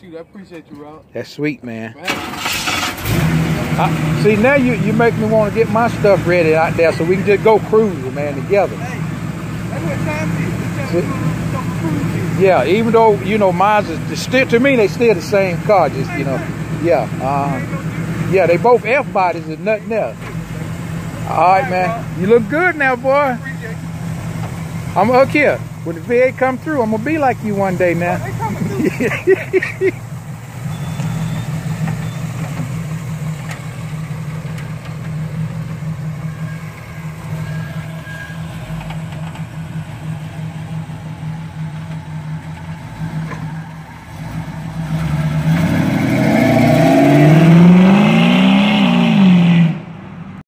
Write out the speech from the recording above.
Shoot, I appreciate you, Rob. That's sweet, man. I, see, now you, you make me want to get my stuff ready out there so we can just go cruising, man, together. Hey, that's what time is. Time. Yeah, even though, you know, mine's is still, to me, they still the same car, just, you know. Yeah, uh, yeah, they both F bodies and nothing else. All right, man. You look good now, boy. I'm up here. When the VA come through, I'm going to be like you one day now. Through.